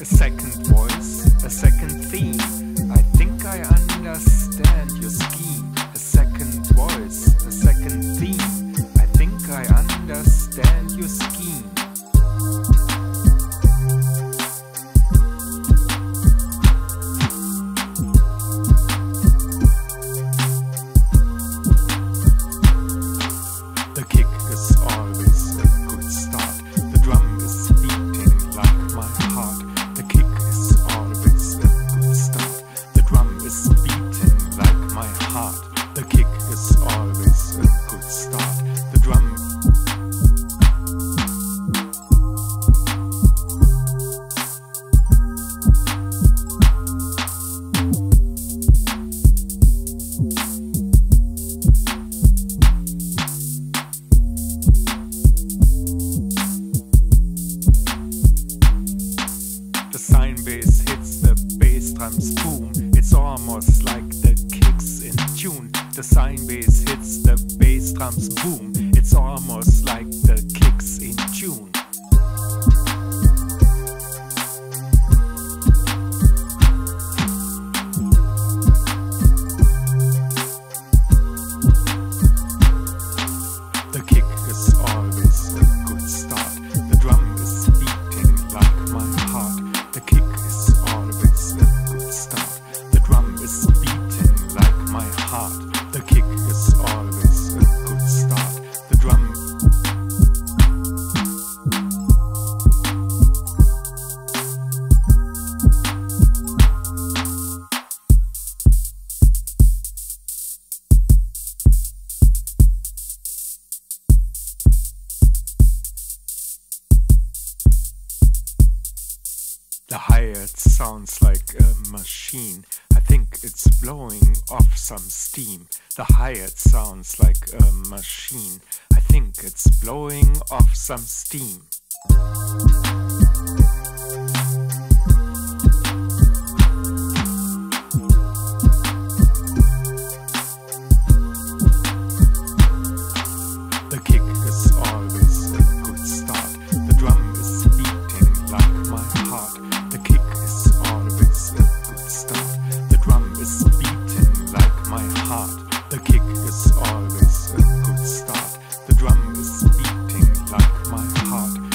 a second voice, a second theme. I think I understand your the sine bass hits the bass drums boom. It's almost like the kicks in tune. The sine bass hits the bass drums boom. It's almost like the kicks in tune. The hi-hat sounds like a machine. I think it's blowing off some steam. The hi-hat sounds like a machine. I think it's blowing off some steam. The kick is always a good start. The drum is beating like my heart.